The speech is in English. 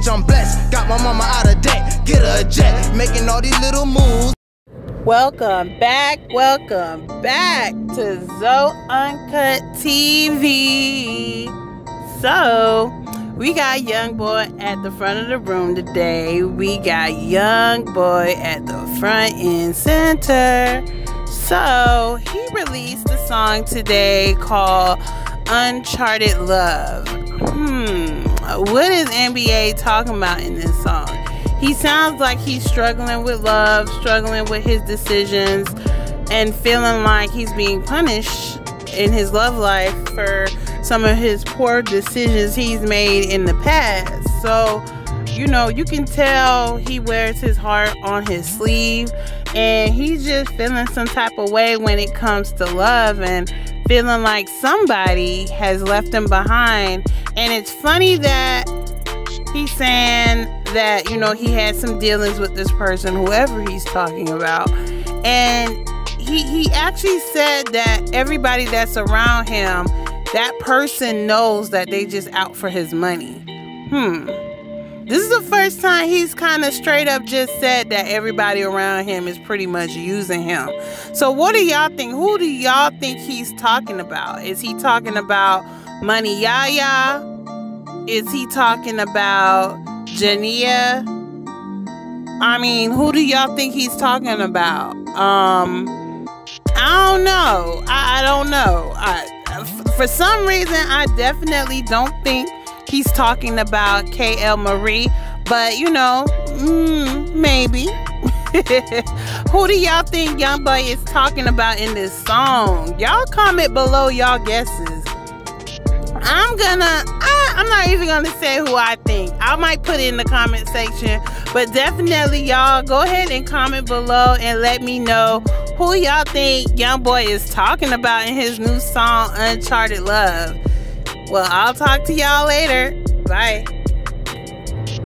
bitch, I'm blessed. Got my mama out of debt, get her a jet, making all these little moves. Welcome back, welcome back to Zo Uncut TV. So, we got Young Boy at the front of the room today. We got Young Boy at the front and center. So, he released a song today called Uncharted Love. Hmm, what is NBA talking about in this song? He sounds like he's struggling with love, struggling with his decisions, and feeling like he's being punished in his love life for some of his poor decisions he's made in the past. So, you know, you can tell he wears his heart on his sleeve and he's just feeling some type of way when it comes to love and feeling like somebody has left him behind. And it's funny that he's saying that, you know, he had some dealings with this person, whoever he's talking about. And he, he actually said that everybody that's around him, that person knows that they just out for his money. Hmm. This is the first time he's kind of straight up just said that everybody around him is pretty much using him. So what do y'all think? Who do y'all think he's talking about? Is he talking about Money Yaya? Is he talking about Jania? I mean, who do y'all think he's talking about? Um, I don't know. I, I don't know. I, for some reason, I definitely don't think he's talking about KL Marie, but you know, mm, maybe. Who do y'all think Young Boy is talking about in this song? Y'all comment below y'all guesses. I'm gonna, I, I'm not even gonna say who I think. I might put it in the comment section, but definitely y'all go ahead and comment below and let me know who y'all think Young Boy is talking about in his new song Uncharted Love. Well, I'll talk to y'all later. Bye.